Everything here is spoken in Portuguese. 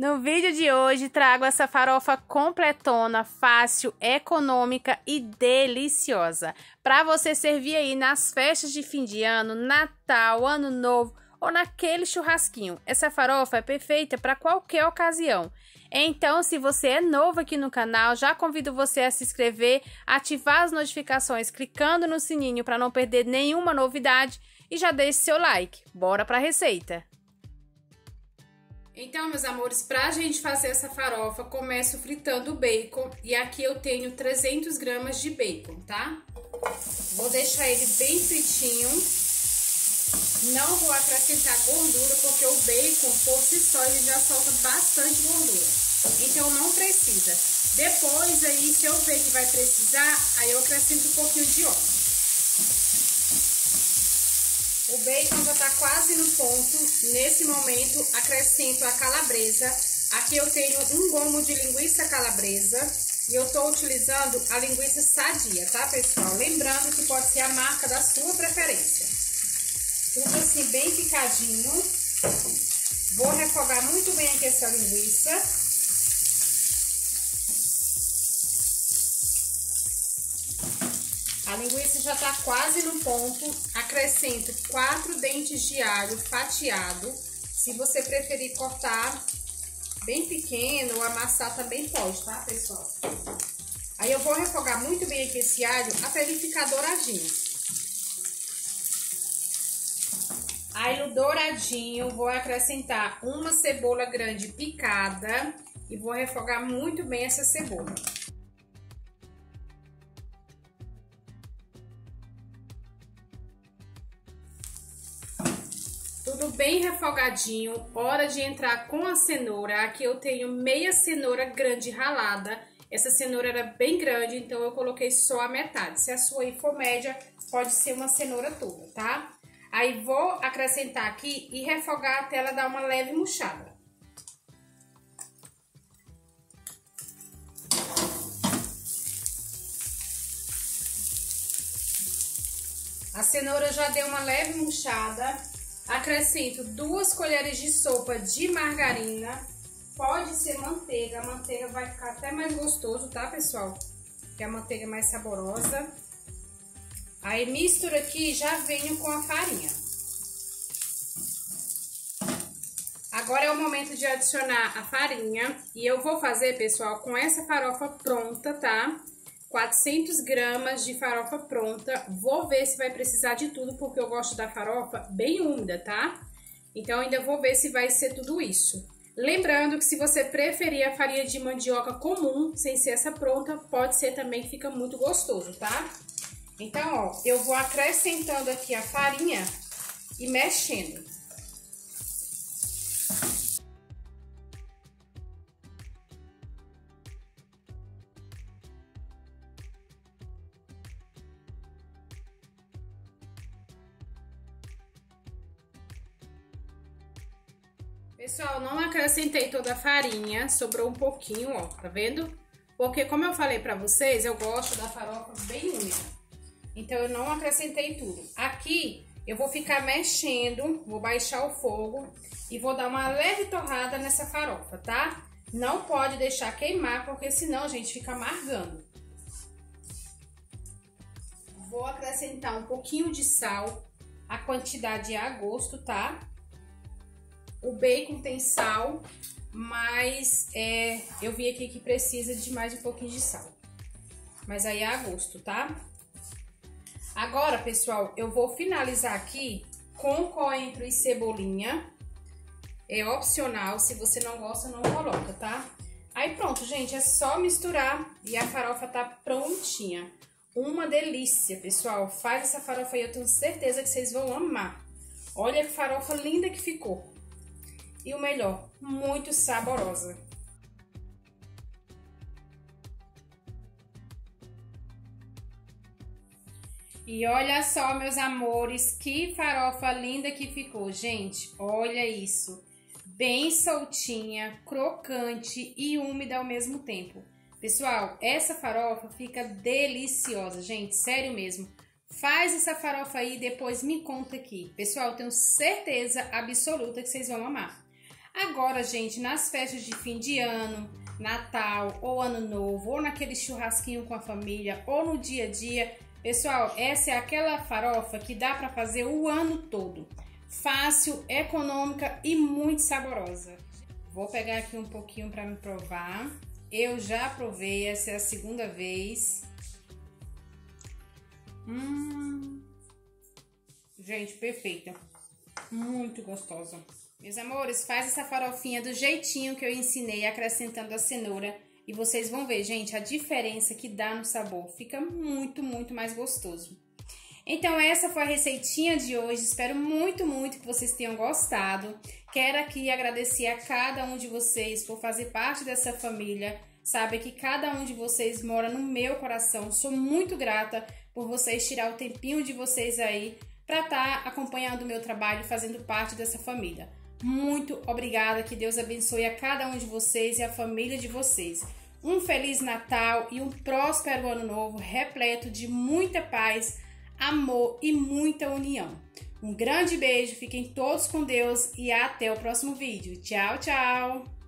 No vídeo de hoje trago essa farofa completona, fácil, econômica e deliciosa. Para você servir aí nas festas de fim de ano, Natal, Ano Novo ou naquele churrasquinho. Essa farofa é perfeita para qualquer ocasião. Então, se você é novo aqui no canal, já convido você a se inscrever, ativar as notificações clicando no sininho para não perder nenhuma novidade e já deixe seu like. Bora para a receita! Então, meus amores, pra gente fazer essa farofa, começo fritando o bacon. E aqui eu tenho 300 gramas de bacon, tá? Vou deixar ele bem fritinho. Não vou acrescentar gordura, porque o bacon, por si só, ele já solta bastante gordura. Então, não precisa. Depois, aí, se eu ver que vai precisar, aí eu acrescento um pouquinho de óleo. O bacon já tá quase no ponto. Nesse momento, acrescento a calabresa. Aqui eu tenho um gomo de linguiça calabresa. E eu tô utilizando a linguiça sadia, tá, pessoal? Lembrando que pode ser a marca da sua preferência. Tudo assim, bem picadinho. Vou refogar muito bem aqui essa linguiça. Linguiça já tá quase no ponto. Acrescento quatro dentes de alho fatiado. Se você preferir cortar bem pequeno ou amassar também pode, tá, pessoal? Aí eu vou refogar muito bem aqui esse alho até ele ficar douradinho. Alho douradinho, vou acrescentar uma cebola grande picada e vou refogar muito bem essa cebola. Tudo bem refogadinho, hora de entrar com a cenoura. Aqui eu tenho meia cenoura grande ralada. Essa cenoura era bem grande, então eu coloquei só a metade. Se a sua aí for média, pode ser uma cenoura toda, tá? Aí vou acrescentar aqui e refogar até ela dar uma leve murchada. A cenoura já deu uma leve murchada. Acrescento duas colheres de sopa de margarina. Pode ser manteiga, a manteiga vai ficar até mais gostoso, tá, pessoal? Que a manteiga é mais saborosa. Aí mistura aqui e já venho com a farinha. Agora é o momento de adicionar a farinha. E eu vou fazer, pessoal, com essa farofa pronta, tá? 400 gramas de farofa pronta. Vou ver se vai precisar de tudo, porque eu gosto da farofa bem úmida, tá? Então, ainda vou ver se vai ser tudo isso. Lembrando que se você preferir a farinha de mandioca comum, sem ser essa pronta, pode ser também fica muito gostoso, tá? Então, ó, eu vou acrescentando aqui a farinha e mexendo. Pessoal, não acrescentei toda a farinha, sobrou um pouquinho, ó, tá vendo? Porque como eu falei pra vocês, eu gosto da farofa bem úmida. Então, eu não acrescentei tudo. Aqui, eu vou ficar mexendo, vou baixar o fogo e vou dar uma leve torrada nessa farofa, tá? Não pode deixar queimar, porque senão, gente, fica amargando. Vou acrescentar um pouquinho de sal, a quantidade é a gosto, tá? O bacon tem sal, mas é, eu vi aqui que precisa de mais um pouquinho de sal. Mas aí é a gosto, tá? Agora, pessoal, eu vou finalizar aqui com coentro e cebolinha. É opcional, se você não gosta, não coloca, tá? Aí pronto, gente, é só misturar e a farofa tá prontinha. Uma delícia, pessoal. Faz essa farofa aí, eu tenho certeza que vocês vão amar. Olha que farofa linda que ficou. E o melhor, muito saborosa. E olha só, meus amores, que farofa linda que ficou, gente. Olha isso. Bem soltinha, crocante e úmida ao mesmo tempo. Pessoal, essa farofa fica deliciosa, gente, sério mesmo. Faz essa farofa aí e depois me conta aqui. Pessoal, tenho certeza absoluta que vocês vão amar. Agora, gente, nas festas de fim de ano, Natal ou Ano Novo, ou naquele churrasquinho com a família, ou no dia a dia, pessoal, essa é aquela farofa que dá para fazer o ano todo. Fácil, econômica e muito saborosa. Vou pegar aqui um pouquinho para me provar. Eu já provei, essa é a segunda vez. Hum. Gente, perfeita. Muito gostosa. Meus amores, faz essa farofinha do jeitinho que eu ensinei, acrescentando a cenoura. E vocês vão ver, gente, a diferença que dá no sabor. Fica muito, muito mais gostoso. Então, essa foi a receitinha de hoje. Espero muito, muito que vocês tenham gostado. Quero aqui agradecer a cada um de vocês por fazer parte dessa família. Sabe que cada um de vocês mora no meu coração. Sou muito grata por vocês tirar o tempinho de vocês aí para estar tá acompanhando o meu trabalho e fazendo parte dessa família. Muito obrigada, que Deus abençoe a cada um de vocês e a família de vocês. Um feliz Natal e um próspero ano novo, repleto de muita paz, amor e muita união. Um grande beijo, fiquem todos com Deus e até o próximo vídeo. Tchau, tchau!